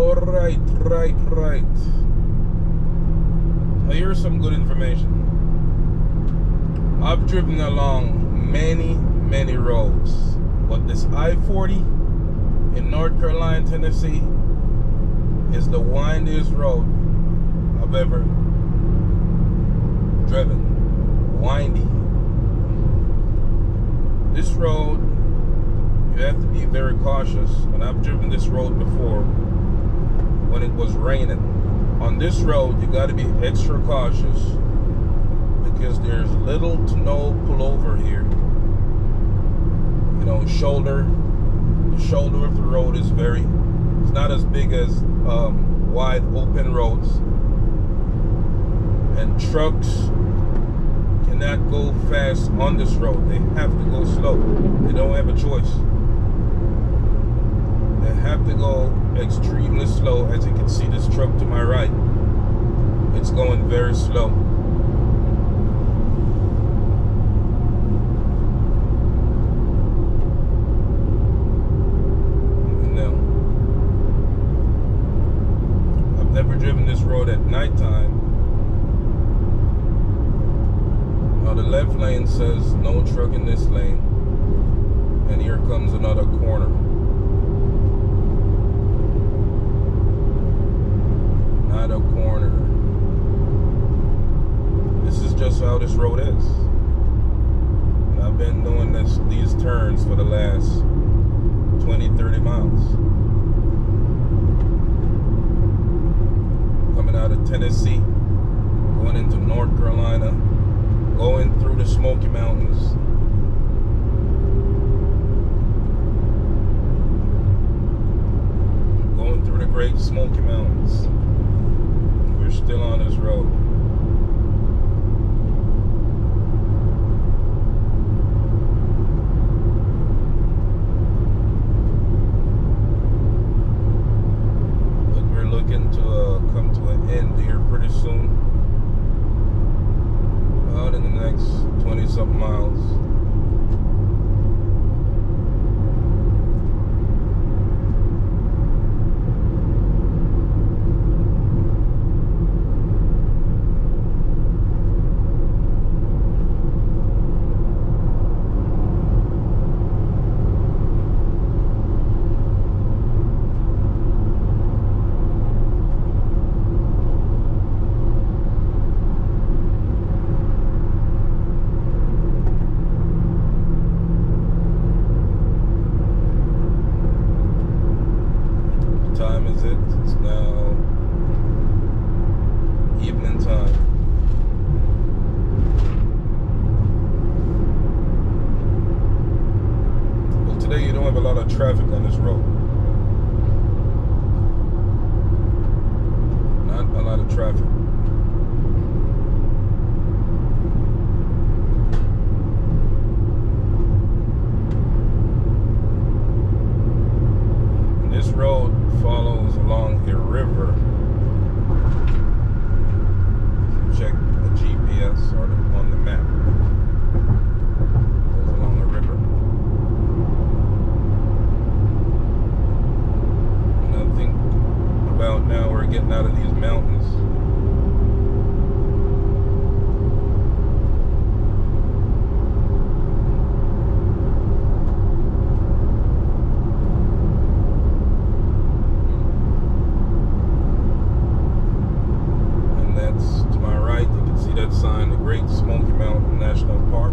All right, right, right. Here's some good information. I've driven along many, many roads, but this I-40 in North Carolina, Tennessee is the windiest road I've ever driven. Windy. This road, you have to be very cautious. And I've driven this road before when it was raining. On this road, you got to be extra cautious because there's little to no pullover here. You know, shoulder, the shoulder of the road is very, it's not as big as um, wide open roads. And trucks cannot go fast on this road. They have to go slow. They don't have a choice. They have to go extremely slow. As you can see this truck to my right, it's going very slow. Now, I've never driven this road at. Now the left lane says no truck in this lane. And here comes another corner. Not a corner. This is just how this road is. And I've been doing this these turns for the last 20, 30 miles. Coming out of Tennessee, going into North Carolina, going through the Smoky Mountains. Going through the Great Smoky Mountains. We're still on this road. But we're looking to uh, come to an end here pretty soon. About in the next 20 something miles. What time is it? It's now evening time. Well, today you don't have a lot of traffic on this road. Not a lot of traffic. sign, the Great Smoky Mountain National Park.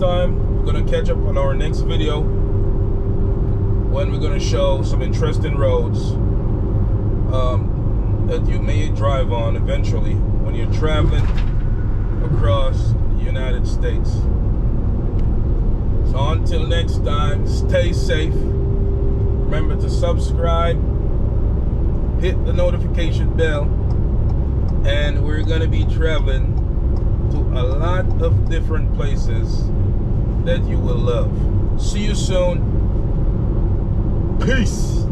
Time. We're gonna catch up on our next video when we're gonna show some interesting roads um, that you may drive on eventually when you're traveling across the United States. So until next time, stay safe. Remember to subscribe, hit the notification bell, and we're gonna be traveling to a lot of different places that you will love. See you soon. Peace.